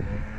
Mm-hmm.